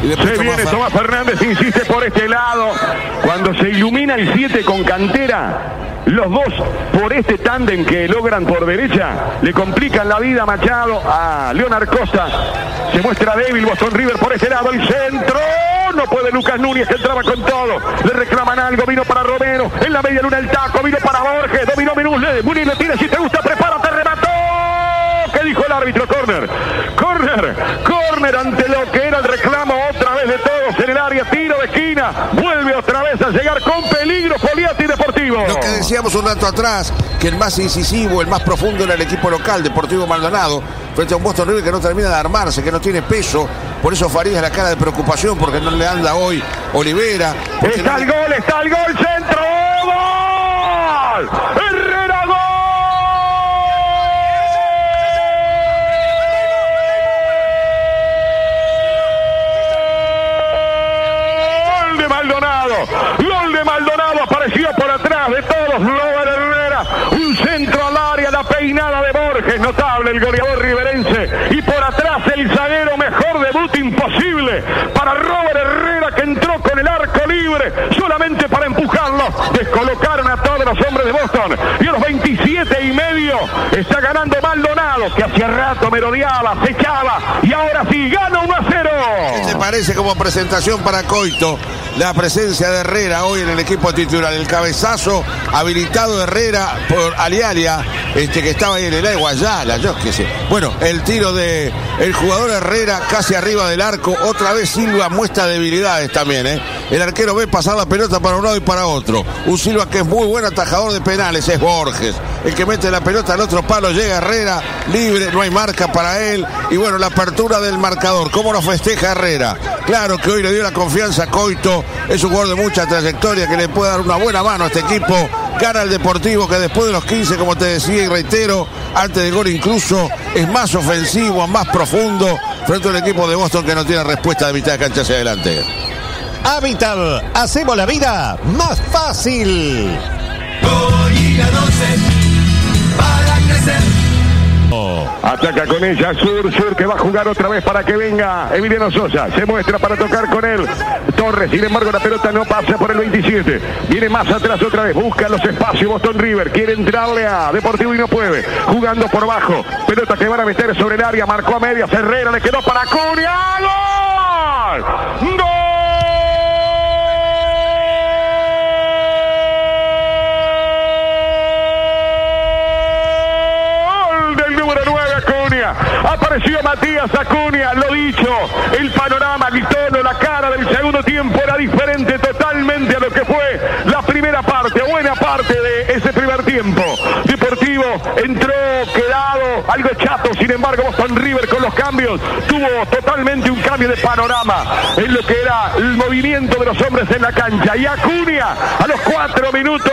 Se viene Tomás Fernández, insiste por este lado. Cuando se ilumina el 7 con cantera, los dos por este tándem que logran por derecha, le complican la vida a Machado, a Leonard Costa. Se muestra débil Boston River por este lado, el centro. No puede Lucas Núñez, entraba con todo. Le reclaman algo, vino para Romero. En la media luna el taco, vino para Borges. Dominó Menús. Muniz lo tiene, si te gusta, prepárate, remató. ¿Qué dijo el árbitro? Corner. Corner. Corner ante lo que era el reclamo otra vez de todos en el área. Tiro de esquina. Vuelve otra vez a llegar con peligro Poliati Deportivo. Lo que decíamos un rato atrás, que el más incisivo, el más profundo era el equipo local, Deportivo Maldonado, frente a un Boston River que no termina de armarse, que no tiene peso. Por eso Farías la cara de preocupación, porque no le anda hoy Olivera. Está no- el gol, está el gol, centro. ¡Gol! Herrera, gol de Maldonado. Gol de Maldonado apareció por de todos. Robert Herrera. Un centro al área, la peinada de Borges. Notable el goleador riverense. Y por atrás el zaguero mejor debut imposible para Robert Herrera que entró con el arco libre solamente para empujarlo. Descolocaron a todos los hombres de Boston. Y a los 27 y medio está ganando Maldonado que hacía rato merodeaba, se echaba y ahora sí gana 1 a 0. ¿Qué te parece como presentación para Coito? La presencia de Herrera hoy en el equipo titular. El cabezazo habilitado Herrera por Alialia, este que estaba ahí en el aire, Guayala, yo qué. Bueno, el tiro de jugador Herrera casi arriba del arco. Otra vez Silva muestra debilidades también, ¿eh? El arquero ve pasar la pelota para un lado y para otro. Un Silva que es muy buen atajador de penales, es Borges. El que mete la pelota al otro palo llega Herrera, libre, no hay marca para él. Y bueno, la apertura del marcador. ¿Cómo lo festeja Herrera? Claro que hoy le dio la confianza a Coito. Es un jugador de mucha trayectoria que le puede dar una buena mano a este equipo. Gana el Deportivo que después de los 15, como te decía y reitero, antes del gol incluso, es más ofensivo, más profundo frente a un equipo de Boston que no tiene respuesta de mitad de cancha hacia adelante. Habitat, hacemos la vida más fácil. Ataca con ella Sur, Sur que va a jugar otra vez para que venga Emiliano Sosa. Se muestra para tocar con él Torres. Sin embargo, la pelota no pasa por el 27. Viene más atrás otra vez. Busca los espacios Boston River. Quiere entrarle a Deportivo y no puede. Jugando por bajo. Pelota que van a meter sobre el área. Marcó a media. Herrera le quedó para Cunha. Gol del número 9 Acuña. Apareció Matías Acuña, lo dicho, el panorama, el tono, la cara del segundo tiempo era diferente totalmente a lo que fue la primera parte, buena parte de ese primer tiempo. Deportivo entró quedado, algo chato, sin embargo Boston River con los cambios tuvo totalmente un cambio de panorama en lo que era el movimiento de los hombres en la cancha. Y Acuña a los cuatro minutos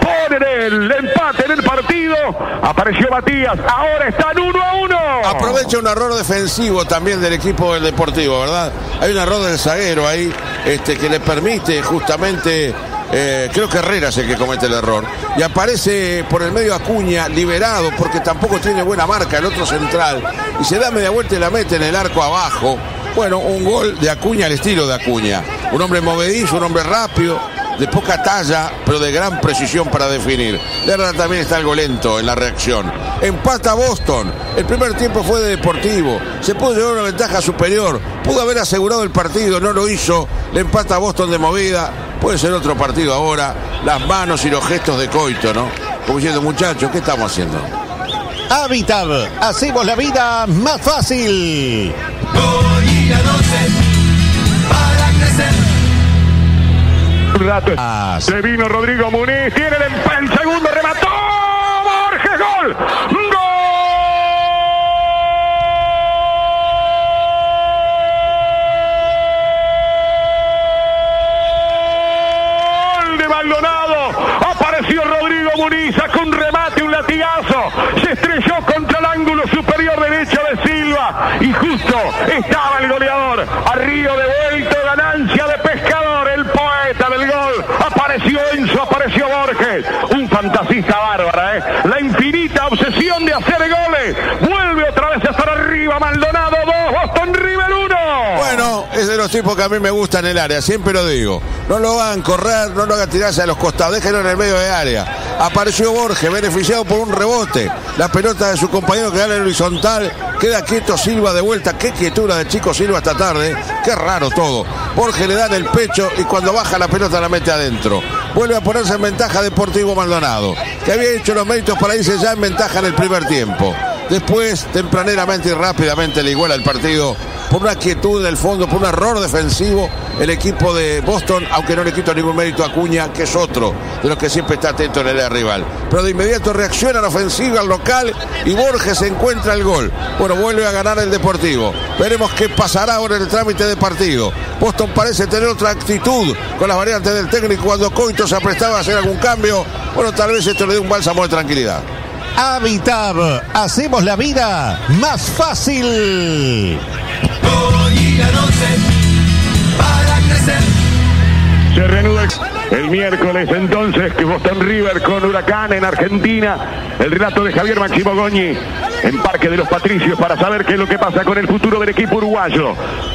ponen el empate en el partido. Apareció Matías, ahora están uno a uno. Aprovecha un error defensivo también del equipo del Deportivo, ¿verdad? Hay un error del zaguero ahí este, que le permite justamente, eh, creo que Herrera es el que comete el error. Y aparece por el medio Acuña, liberado, porque tampoco tiene buena marca el otro central. Y se da media vuelta y la mete en el arco abajo. Bueno, un gol de Acuña al estilo de Acuña. Un hombre movedizo, un hombre rápido, de poca talla, pero de gran precisión para definir. Lerner también está algo lento en la reacción. Empata Boston. El primer tiempo fue de Deportivo. Se pudo llevar una ventaja superior. Pudo haber asegurado el partido, no lo hizo. Le empata Boston de movida. Puede ser otro partido ahora. Las manos y los gestos de Coito, ¿no? Como diciendo, muchachos, ¿qué estamos haciendo? Habitat, hacemos la vida más fácil. Un rato. Ah, Se vino Rodrigo Muniz, tiene el, el segundo, el goleador. A Río de vuelto, ganancia de pescador. El poeta del gol. Apareció Enzo, apareció Borges. Un fantasista bárbara, ¿eh? La infinita obsesión de hacer goles. Vuelve otra vez a estar arriba. Maldonado 2, Boston River 1. Bueno, es de los tipos que a mí me gustan el área, siempre lo digo. No lo hagan correr, no lo hagan tirarse a los costados, déjenlo en el medio de área. Apareció Borges, beneficiado por un rebote. La pelota de su compañero que en horizontal. Queda quieto Silva de vuelta. Qué quietura de Chico Silva esta tarde. Qué raro todo. Borges le da en el pecho y cuando baja la pelota la mete adentro. Vuelve a ponerse en ventaja Deportivo Maldonado, que había hecho los méritos para irse ya en ventaja en el primer tiempo. Después, tempraneramente y rápidamente le iguala el partido por una quietud del fondo, por un error defensivo, el equipo de Boston, aunque no le quito ningún mérito a Cuña, que es otro de los que siempre está atento en el área rival. Pero de inmediato reacciona la ofensiva al local y Borges encuentra el gol. Bueno, vuelve a ganar el Deportivo. Veremos qué pasará ahora en el trámite de partido. Boston parece tener otra actitud con las variantes del técnico cuando Coito se aprestaba a hacer algún cambio. Bueno, tal vez esto le dé un bálsamo de tranquilidad. Habitab, hacemos la vida más fácil. Se reanuda el miércoles entonces que Boston River con Huracán en Argentina. El relato de Javier Máximo Goñi en Parque de los Patricios para saber qué es lo que pasa con el futuro del equipo uruguayo.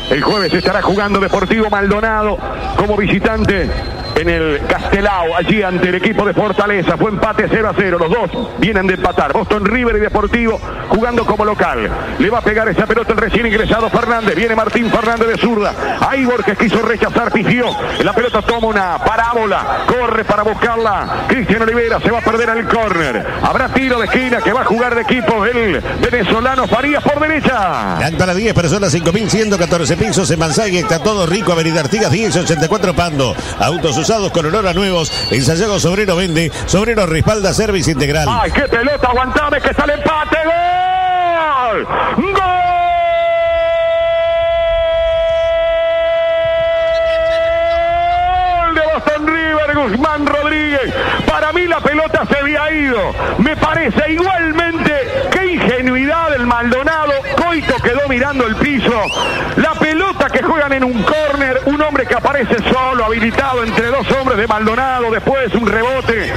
El jueves estará jugando Deportivo Maldonado como visitante en el Castelao, allí ante el equipo de Fortaleza. Fue empate 0 a 0. Los dos vienen de empatar. Boston River y Deportivo jugando como local. Le va a pegar esa pelota el recién ingresado Fernández. Viene Martín Fernández de zurda. Ahí Borges quiso rechazar, pifió. La pelota toma una parábola. Corre para buscarla. Cristian Olivera se va a perder el córner. Habrá tiro de esquina que va a jugar de equipo el venezolano Farías por derecha. Dan para 10 personas, 5.114 pisos en Manzagui, está todo rico, Avenida Artigas 1084 Pando. Autos usados con olor a nuevos. En Sayago Sobrero vende. Sobrero respalda Service Integral. ¡Ay, qué pelota! Aguantame que sale empate. ¡Gol! ¡Gol! de Boston River, Guzmán Rodríguez. Para mí la pelota se ido. Me parece igualmente qué ingenuidad del Maldonado. Coito quedó mirando el piso. La pelota que juegan en un córner, un hombre que aparece solo, habilitado entre dos hombres de Maldonado, después un rebote,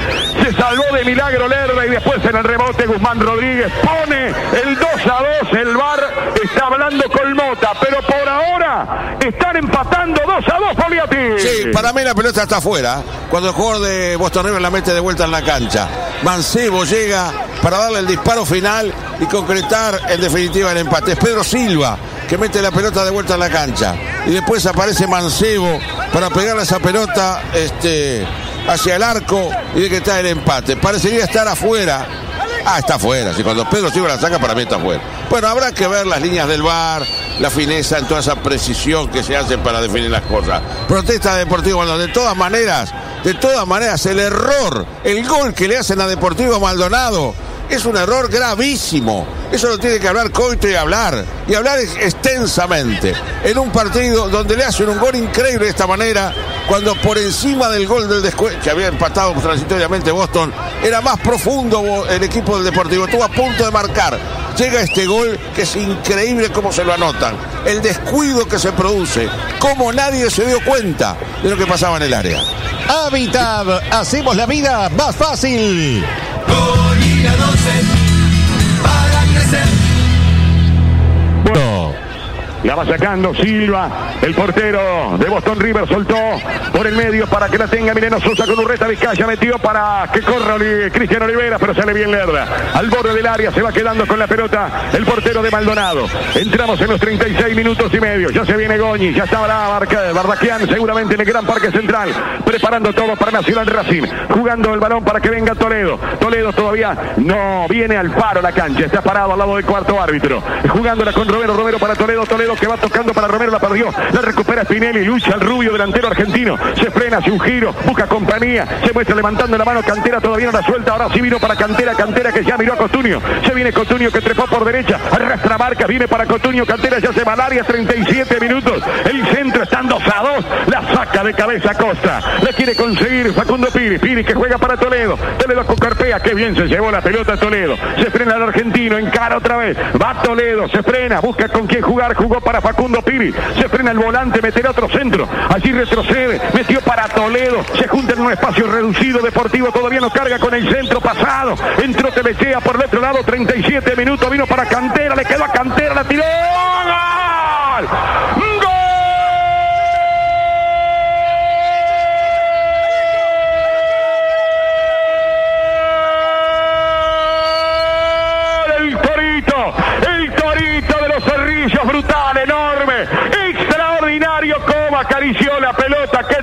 salvó de milagro Lerda y después en el rebote Guzmán Rodríguez pone el 2 a 2, el VAR está hablando con Mota, pero por ahora están empatando 2 a 2 Poliati. Sí, para mí la pelota está afuera. Cuando el jugador de Boston River la mete de vuelta en la cancha. Mancebo llega para darle el disparo final y concretar en definitiva el empate. Es Pedro Silva que mete la pelota de vuelta en la cancha. Y después aparece Mancebo para pegarle esa pelota este, hacia el arco y de que está el empate. Parecería estar afuera. Ah, está afuera. Si cuando Pedro Silva la saca, para mí está afuera. Bueno, habrá que ver las líneas del bar, la fineza en toda esa precisión que se hace para definir las cosas. Protesta Deportivo Maldonado. De todas maneras, de todas maneras, el error, el gol que le hacen a Deportivo Maldonado es un error gravísimo. Eso lo tiene que hablar Coito y hablar. Y hablar extensamente. En un partido donde le hacen un gol increíble de esta manera, cuando por encima del gol del descuento, que había empatado transitoriamente Boston, era más profundo el equipo del Deportivo. Estuvo a punto de marcar. Llega este gol que es increíble cómo se lo anotan. El descuido que se produce. Cómo nadie se dio cuenta de lo que pasaba en el área. Habitab, hacemos la vida más fácil. Para La va sacando Silva, el portero de Boston River soltó por el medio para que la tenga Mileno Sosa con Urreta Vizcaya, metió para que corra Cristian Olivera, pero sale bien Lerda. Al borde del área se va quedando con la pelota el portero de Maldonado. Entramos en los 36 minutos y medio. Ya se viene Goñi, ya está Bardaquian seguramente en el Gran Parque Central, preparando todo para Nacional Racing, jugando el balón para que venga Toledo. Toledo todavía no viene al paro la cancha, está parado al lado del cuarto árbitro, jugándola con Romero, Romero para Toledo, Toledo que va tocando para Romero, la perdió, la recupera Spinelli, lucha el rubio delantero argentino, se frena, hace un giro, busca compañía, se muestra levantando la mano, Cantera todavía no la suelta, ahora sí vino para Cantera, Cantera que ya miró a Cotunio, se viene Cotunio que trepó por derecha, arrastra marca, viene para Cotunio, Cantera ya se va al área, 37 minutos, el centro están 2 a 2, la saca de cabeza Costa, la quiere conseguir Facundo Piri, Piri que juega para Toledo, Toledo con Carpea, que bien se llevó la pelota Toledo, se frena el argentino, encara otra vez, va Toledo, se frena, busca con quién jugar, jugó para Facundo Piri, se frena el volante, meterá otro centro, allí retrocede, metió para Toledo, se junta en un espacio reducido, Deportivo. Todavía no carga con el centro pasado, entró Tebechea por el otro lado, 37 minutos, vino para Cantera, le quedó a Cantera, la tiró, ¡Gol! ¡Gol! acarició la pelota, qué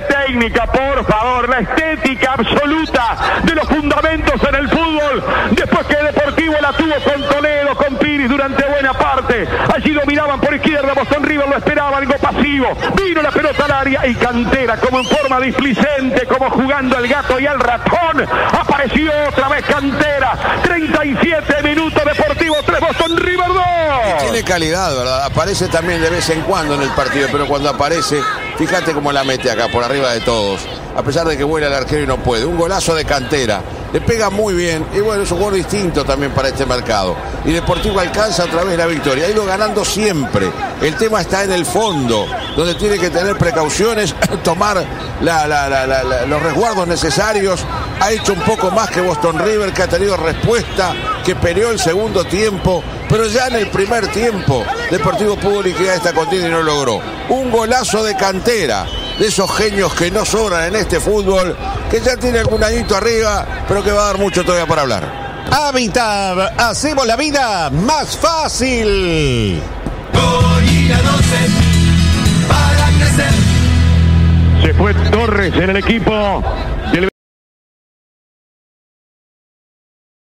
por favor, la estética absoluta de los fundamentos en el fútbol. Después que Deportivo la tuvo con Toledo, con Piris durante buena parte. Allí dominaban por izquierda, Boston River lo esperaba, algo pasivo. Vino la pelota al área y Cantera, como en forma displicente, como jugando al gato y al ratón. Apareció otra vez Cantera. 37 minutos, Deportivo 3, Boston River 2. Tiene calidad, ¿verdad? Aparece también de vez en cuando en el partido, pero cuando aparece, fíjate cómo la mete acá, por arriba de todos. A pesar de que vuela el arquero y no puede. Un golazo de cantera. Le pega muy bien. Y bueno, es un gol distinto también para este mercado. Y Deportivo alcanza otra vez la victoria. Ha ido ganando siempre. El tema está en el fondo, donde tiene que tener precauciones, tomar la- los resguardos necesarios. Ha hecho un poco más que Boston River, que ha tenido respuesta, que peleó el segundo tiempo. Pero ya en el primer tiempo, Deportivo pudo liquidar esta contienda y no logró. Un golazo de cantera, de esos genios que no sobran en este fútbol, que ya tiene algún añito arriba, pero que va a dar mucho todavía para hablar. Habitab, hacemos la vida más fácil. Gorila 12 para crecer. Se fue Torres en el equipo